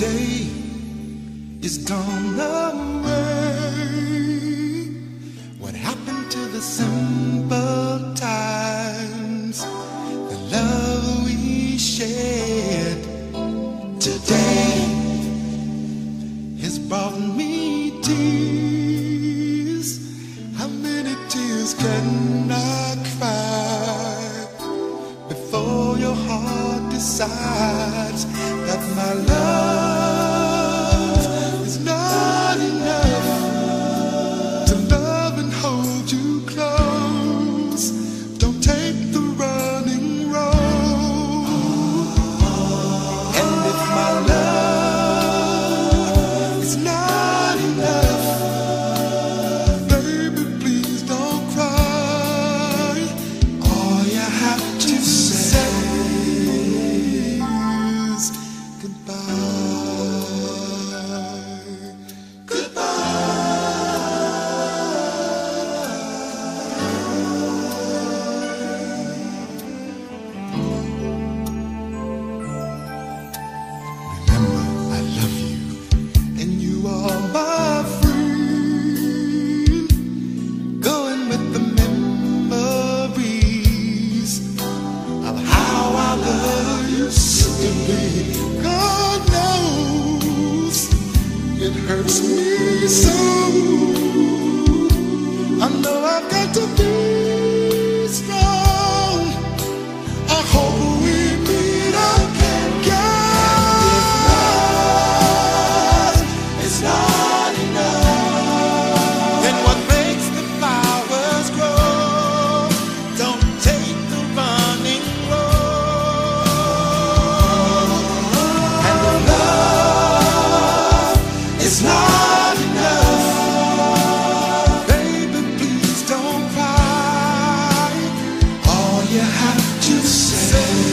day is gone away. What happened to the simple times, the love we shared? Today has brought me tears. How many tears can I cry before your heart decides? me so Say.